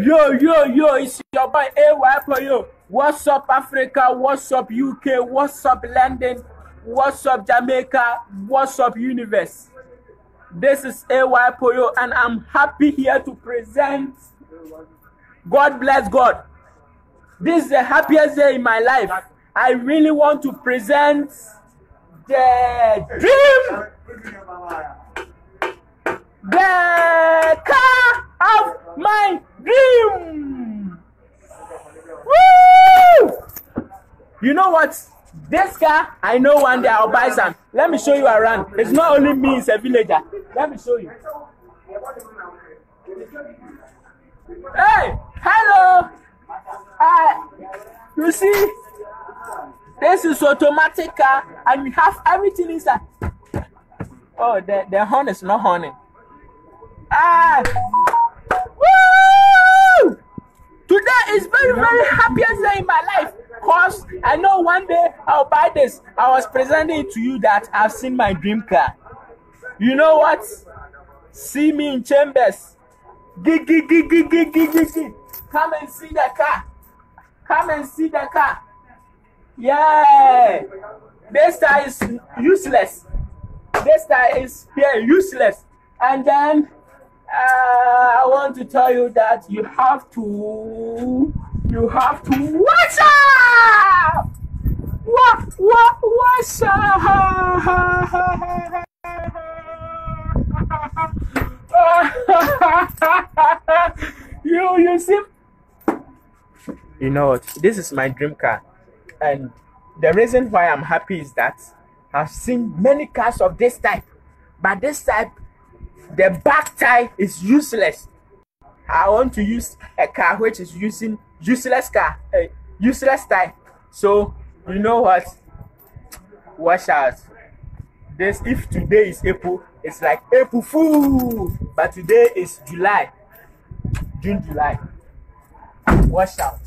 Yo, yo, yo, it's your boy AY Poyoo. What's up, Africa? What's up, UK? What's up, London? What's up, Jamaica? What's up, universe? This is AY Poyoo, and I'm happy here to present God bless God. This is the happiest day in my life. I really want to present the dream, You know what? This car, I know one day I'll buy some. Let me show you around. It's not only me, it's a villager. Let me show you. Hey, hello. Uh, you see, this is automatic car, and we have everything inside. Oh, the, the horn is not horning. Ah, Cause I know one day I'll buy this. I was presenting to you that I've seen my dream car. You know what? See me in chambers. Gig. Come and see the car. Come and see the car. Yeah. This car is useless. This car is yeah, useless. And then uh, I want to tell you that you have to you have to watch out. What what watch out. you you see? You know what? This is my dream car. And the reason why i'm happy is that i've seen many cars of this type. But this type the back tire is useless. I want to use a car which is using useless car useless tire so you know what? Watch out. This if today is april it's like april fool. But today is july. June july. Watch out